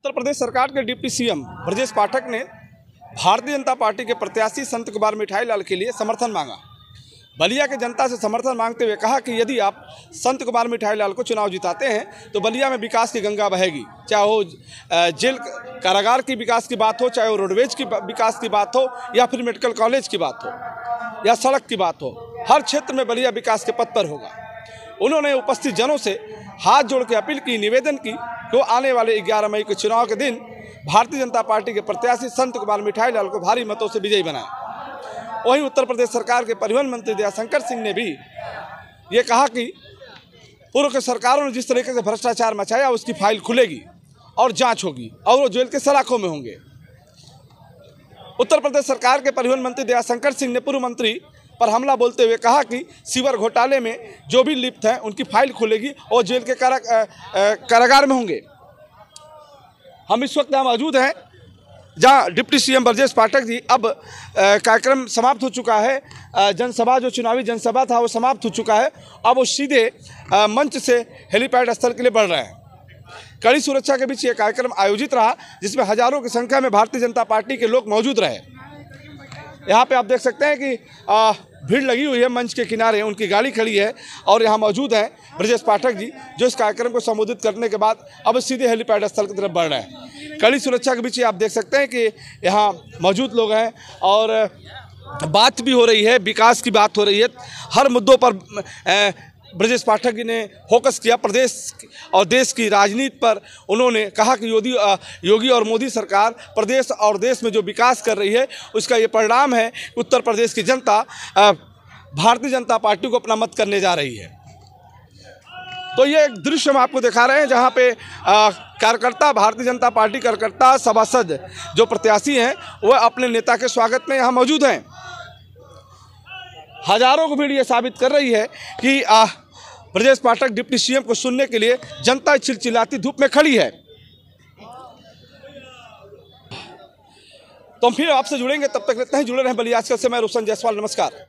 उत्तर प्रदेश सरकार के deputy CM Brajesh पाठक ने भारतीय जनता पार्टी के प्रत्याशी संत कुमार मिठाई लाल के लिए समर्थन मांगा। बलिया के जनता से समर्थन मांगते हुए कहा कि यदि आप संत कुमार मिठाई लाल को चुनाव जिताते हैं तो बलिया में विकास की गंगा बहेगी। चाहे वो जेल कारागार की विकास की बात हो, चाहे वो रोडवेज़ की विकास की बात हो, या फिर मेडिकल कॉलेज की बात हो, या सड़क की बात हो, हर क्षेत्र में बलिया विकास के पथ पर होगा। उन्होंने उपस्थित जनों से हाथ जोड़ के अपील की, निवेदन की कि वो आने वाले 11 मई के चुनाव के दिन भारतीय जनता पार्टी के प्रत्याशी संत कुमार मिठाई लाल को भारी मतों से विजयी बनाए। वहीं उत्तर प्रदेश सरकार के परिवहन मंत्री दयाशंकर सिंह ने भी ये कहा कि पूर्व के सरकारों ने जिस तरीके से भ्रष्टाचार मचाया, उसकी फ़ाइल खुलेगी और जाँच होगी और वो जेल के सलाखों में होंगे। उत्तर प्रदेश सरकार के परिवहन मंत्री दयाशंकर सिंह ने पूर्व मंत्री पर हमला बोलते हुए कहा कि सीवर घोटाले में जो भी लिप्त हैं उनकी फ़ाइल खुलेगी और जेल के कारा कारागार में होंगे। हम इस वक्त यहाँ मौजूद हैं जहाँ डिप्टी सीएम ब्रजेश पाठक जी अब कार्यक्रम समाप्त हो चुका है। जनसभा जो चुनावी जनसभा था वो समाप्त हो चुका है। अब वो सीधे मंच से हेलीपैड स्थल के लिए बढ़ रहे हैं। कड़ी सुरक्षा के बीच ये कार्यक्रम आयोजित रहा जिसमें हज़ारों की संख्या में भारतीय जनता पार्टी के लोग मौजूद रहे। यहाँ पे आप देख सकते हैं कि आ, भीड़ लगी हुई है मंच के किनारे, उनकी गाड़ी खड़ी है और यहाँ मौजूद हैं ब्रजेश पाठक जी, जो इस कार्यक्रम को संबोधित करने के बाद अब सीधे हेलीपैड स्थल की तरफ़ बढ़ रहे हैं। कड़ी सुरक्षा के बीच आप देख सकते हैं कि यहाँ मौजूद लोग हैं और बात भी हो रही है, विकास की बात हो रही है। हर मुद्दों पर ब्रजेश पाठक जी ने फोकस किया प्रदेश और देश की राजनीति पर। उन्होंने कहा कि योगी योगी और मोदी सरकार प्रदेश और देश में जो विकास कर रही है उसका ये परिणाम है उत्तर प्रदेश की जनता भारतीय जनता पार्टी को अपना मत करने जा रही है। तो ये एक दृश्य हम आपको दिखा रहे हैं जहाँ पे कार्यकर्ता भारतीय जनता पार्टी कार्यकर्ता सभासद जो प्रत्याशी हैं वह अपने नेता के स्वागत में यहाँ मौजूद हैं। हज़ारों को भीड़ ये साबित कर रही है कि आ, ब्रजेश पाठक डिप्टी सीएम को सुनने के लिए जनता चिलचिलाती धूप में खड़ी है। तो हम फिर आपसे जुड़ेंगे, तब तक रहते हैं। जुड़े रहें बलिया आजकल से, मैं रोशन जायसवाल, नमस्कार।